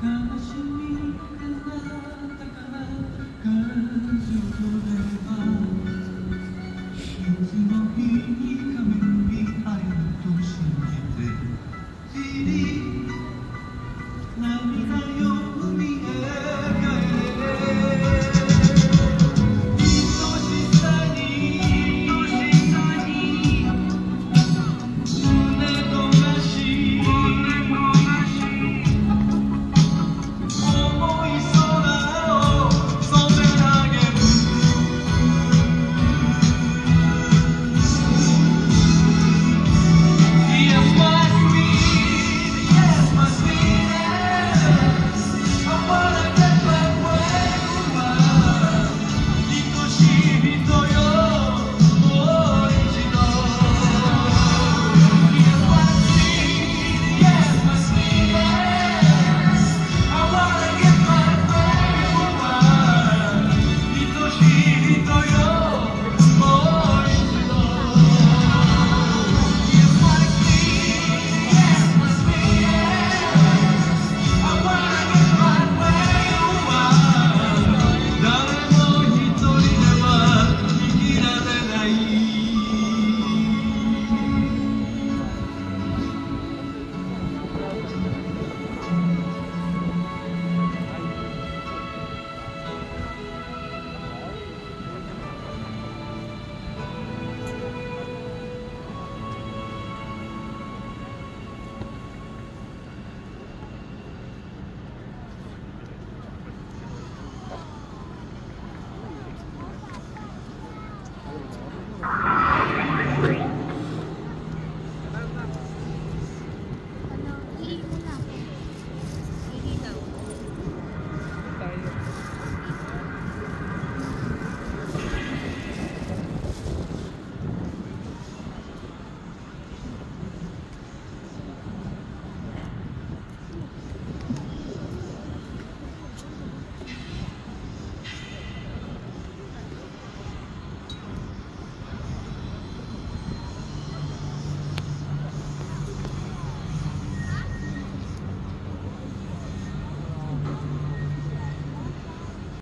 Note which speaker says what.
Speaker 1: 悲しみの彼方から